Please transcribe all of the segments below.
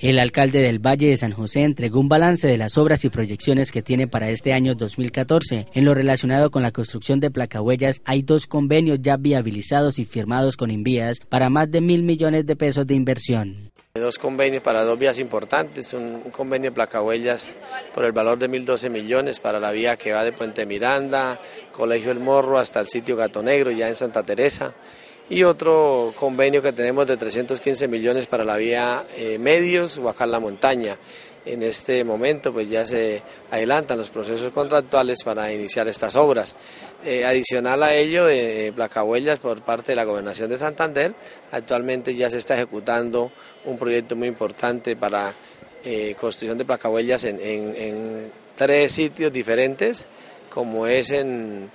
El alcalde del Valle de San José entregó un balance de las obras y proyecciones que tiene para este año 2014. En lo relacionado con la construcción de placahuellas, hay dos convenios ya viabilizados y firmados con Invías para más de mil millones de pesos de inversión. Dos convenios para dos vías importantes, un, convenio de placahuellas por el valor de 1.012 millones para la vía que va de Puente Miranda, Colegio El Morro hasta el sitio Gato Negro, ya en Santa Teresa, y otro convenio que tenemos de 315 millones para la vía eh, Medios, Huacal La Montaña. En este momento pues ya se adelantan los procesos contractuales para iniciar estas obras. Eh, adicional a ello, de Placahuellas por parte de la Gobernación de Santander, actualmente ya se está ejecutando un proyecto muy importante para eh, construcción de placahuellas en, en, tres sitios diferentes, como es en,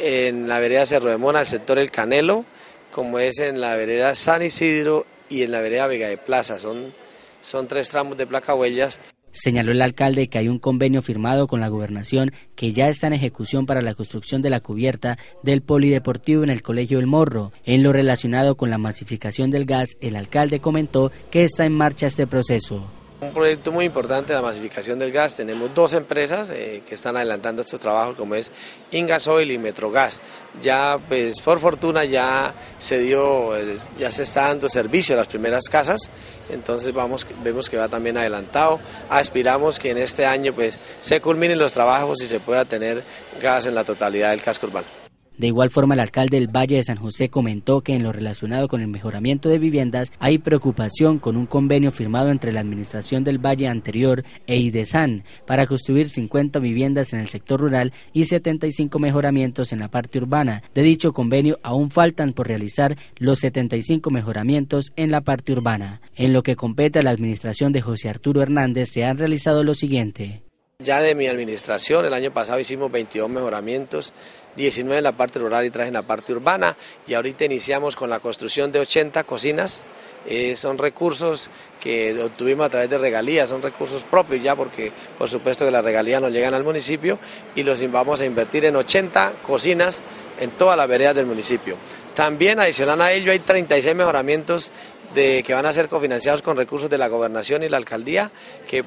en la vereda Cerro de Mona, el sector El Canelo, como es en la vereda San Isidro y en la vereda Vega de Plaza. Son, son tres tramos de placahuellas. Señaló el alcalde que hay un convenio firmado con la gobernación que ya está en ejecución para la construcción de la cubierta del polideportivo en el Colegio El Morro. En lo relacionado con la masificación del gas, el alcalde comentó que está en marcha este proceso. Un proyecto muy importante, la masificación del gas. Tenemos dos empresas eh, que están adelantando estos trabajos, como es Ingasoil y Metrogas. Ya, pues, por fortuna, ya se dio, eh, ya se está dando servicio a las primeras casas. Entonces, vamos, vemos que va también adelantado. Aspiramos que en este año, pues, se culminen los trabajos y se pueda tener gas en la totalidad del casco urbano. De igual forma, el alcalde del Valle de San José comentó que en lo relacionado con el mejoramiento de viviendas hay preocupación con un convenio firmado entre la administración del Valle anterior e IDESAN para construir 50 viviendas en el sector rural y 75 mejoramientos en la parte urbana. De dicho convenio aún faltan por realizar los 75 mejoramientos en la parte urbana. En lo que compete a la administración de José Arturo Hernández se han realizado lo siguiente. Ya de mi administración, el año pasado hicimos 22 mejoramientos, 19 en la parte rural y 3 en la parte urbana y ahorita iniciamos con la construcción de 80 cocinas. Eh, son recursos que obtuvimos a través de regalías, son recursos propios ya porque por supuesto que las regalías no llegan al municipio y los vamos a invertir en 80 cocinas en todas las veredas del municipio. También adicional a ello hay 36 mejoramientos de, que van a ser cofinanciados con recursos de la gobernación y la alcaldía, que eh,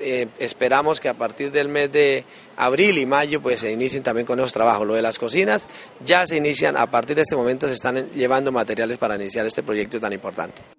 eh, esperamos que a partir del mes de abril y mayo pues se inicien también con esos trabajos. Lo de las cocinas ya se inician, a partir de este momento se están llevando materiales para iniciar este proyecto tan importante.